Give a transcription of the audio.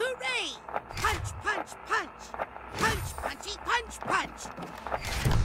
Hooray! Punch, punch, punch! Punch, punchy, punch, punch!